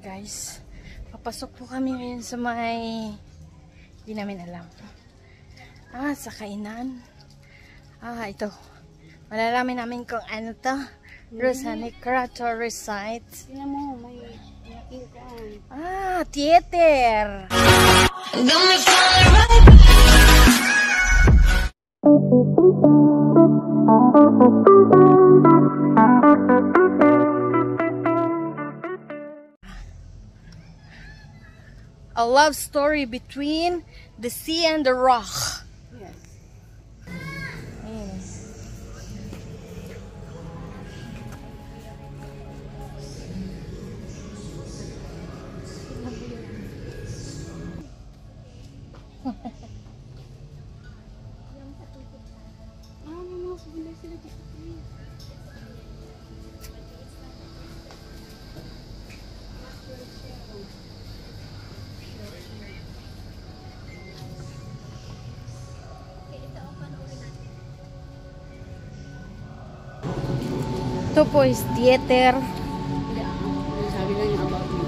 Guys, papasok po kami ngayon sa may... Hindi namin alam. Ah, sa kainan. Ah, ito. Malalaman namin kung ano to. Rosani Crato Recite. Tingnan mo, may kuhan. Ah, theater. A love story between the sea and the rock. Ito po is theater. Sabi lang yung about me.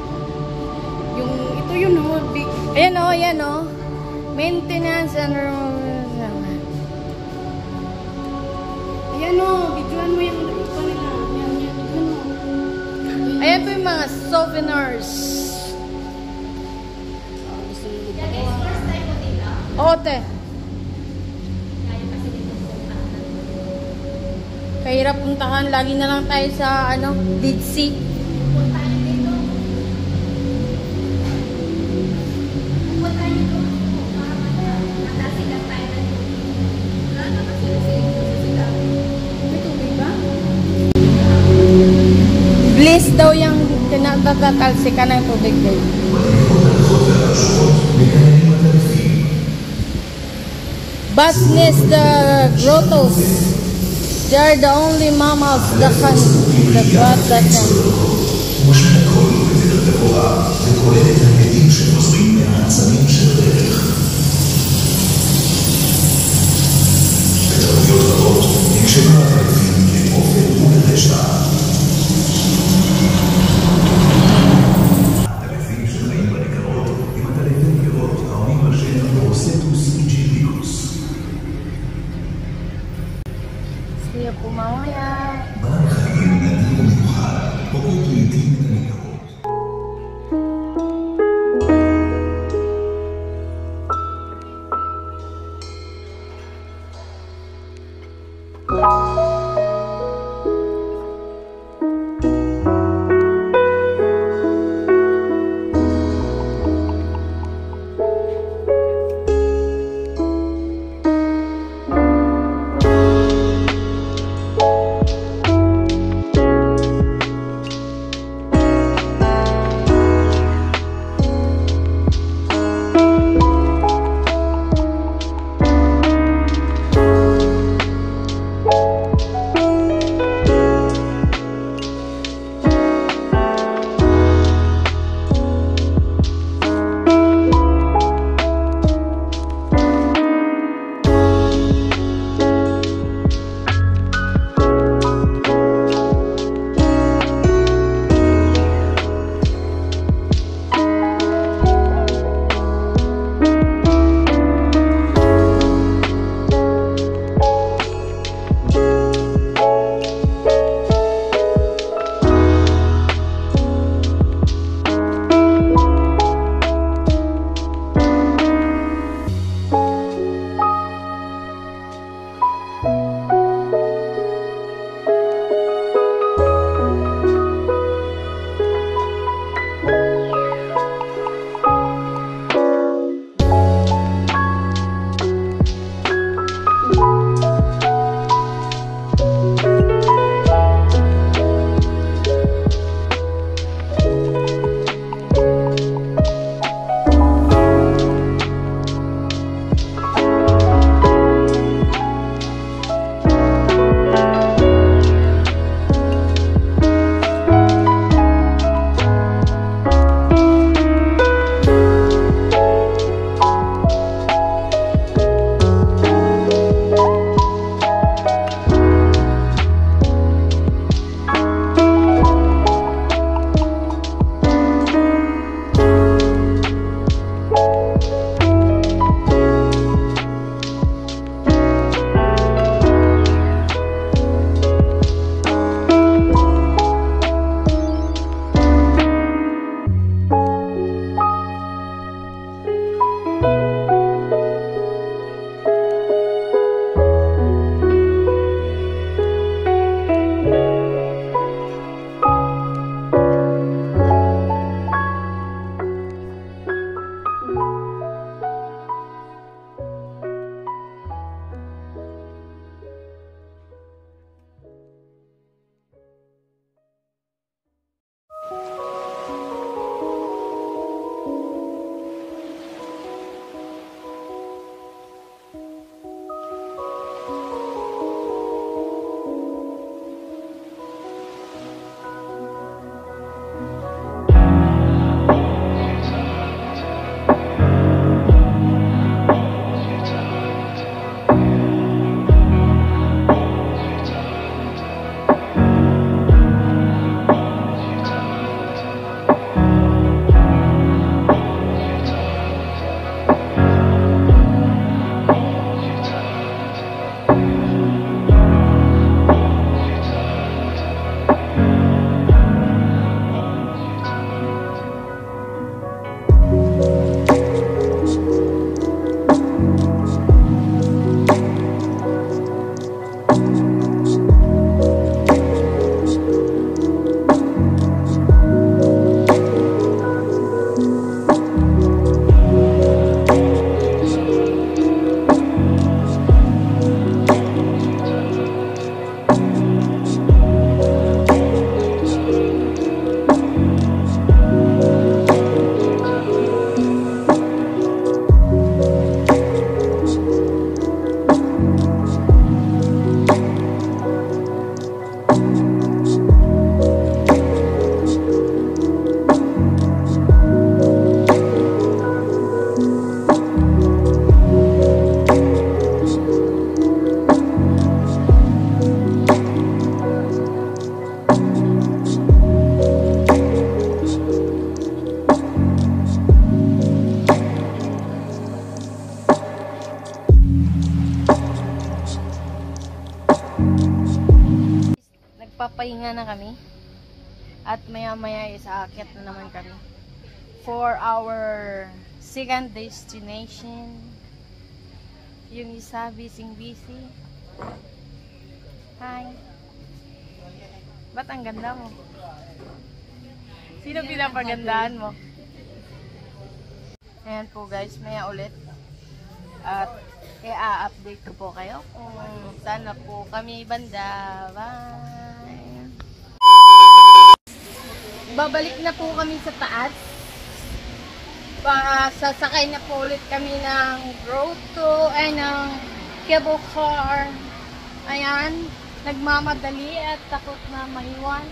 Yung, ito yun oh, big. Ayan o, ayan o. Maintenance and... Ayan oh, videoan mo yung ito nila. Yan, yan. Ito oh. Ayan po yung mga souvenirs. Ah. Ote. Kahirap puntahan. Lagi na lang tayo sa, ano, Dead Sea. May tubig ba? Bliss daw yung tinatatalsikan ng tubig din. Basnes the grottos. They are the only mammals that can, that God that can. בתרבויות רבות נקשרו הטלפים לאופן ולרשע Na kami. At maya-maya is aakyat na naman kami. For our second destination. Yung isa, busy-busy. Hi. Ba't ang ganda mo? Sino pinapagandahan mo? Ayan po guys, maya ulit. At i-update ko po kayo kung saan na po kami banda. Bye! Babalik na po kami sa taas. Pa, sasakay na po ulit kami ng road to, ay ng cable car. Ayan, nagmamadali at takot na maiwan.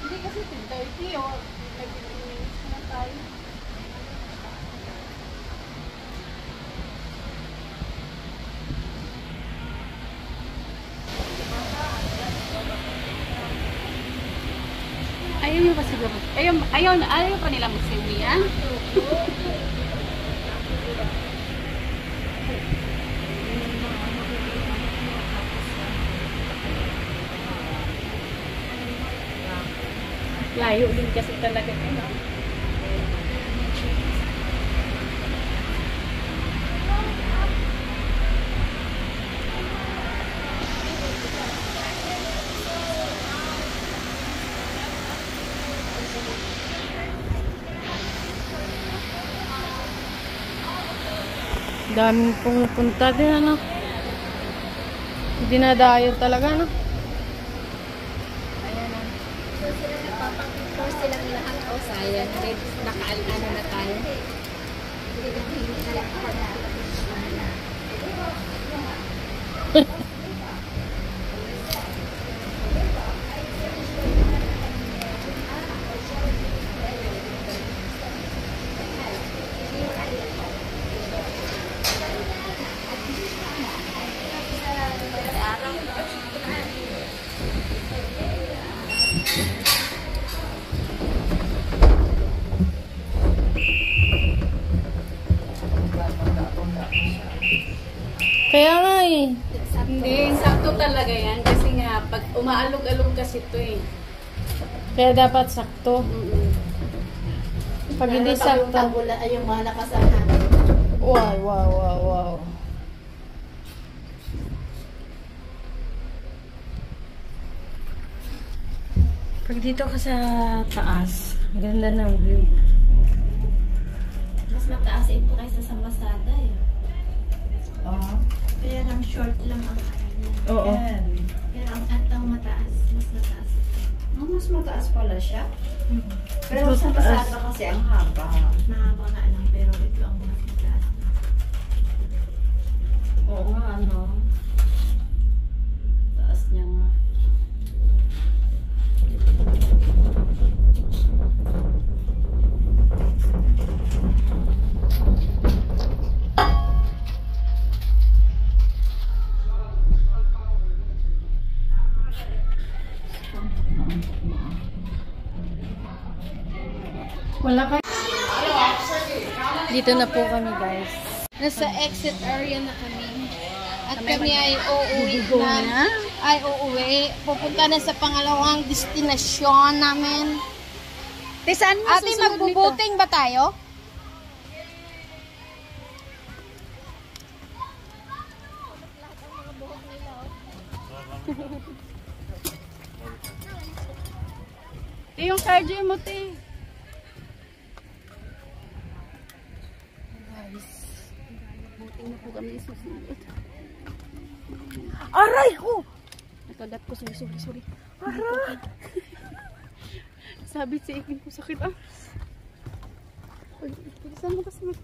Hindi kasi 10.30 o. Nag-iinis na tayo. Ayaw pa siguro. Ayaw, ayaw, ayaw pa nila magsiwian. Layo din kasi talaga ito. Daming pumupunta din ano. Dinadayo talaga no. Ayan na. First silang lahat, oh sayang, nakaalano na tayo. Kaya umaalog-alog kasi ito eh. Kaya dapat sakto. Mm-mm. Pag hindi sakto. Tabula ay yung mga nakasama. Wow, wow, wow, wow. Pag dito ka sa taas, ganda ng view. Mas mataas ito kaysa sa Masada eh. Oo. Kaya lang short lang ang niya. Oo. Pero mas mataas pala siya. Pero Mas sa mataas. Pasada kasi ang haba. Mahaba nga lang, pero ito ang mas mataas. Oo nga, ano. Dito na po kami guys. Nasa exit area na kami. At kami ay uuwi na. Ay uuwi. Pupunta na sa pangalawang destinasyon namin. Te, saan mo Ate, magbubuting ba tayo? Te, yung charger mo, te. Buting na po kami susunod. Aray ko! Nakagat ko, sorry, sorry, sorry. Aray! Sabi si Ikin ko sakit ah. Pag, pag mo kasi mag...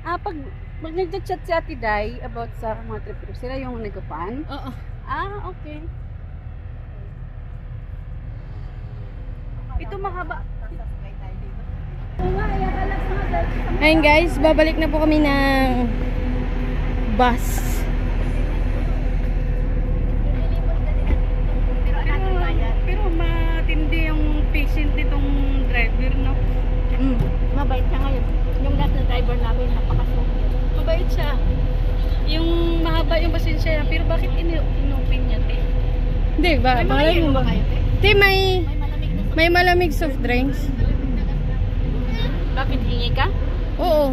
Ah, pag, pag nagchat si Ate Day about sa mga trip ko, sila yung nagkapan? Oo. Ah, okay. Ito mahaba. Ayun guys, babalik na po kami ng bus. Pero, pero matindi yung patient din mahaba yung pasensya niya. Pero bakit ini- inopen niya, te? Hindi ba? May yelo mo ba kayo, te? Te, may, May malamig na may malamig soft drinks. Bakit hingi ka? Oo.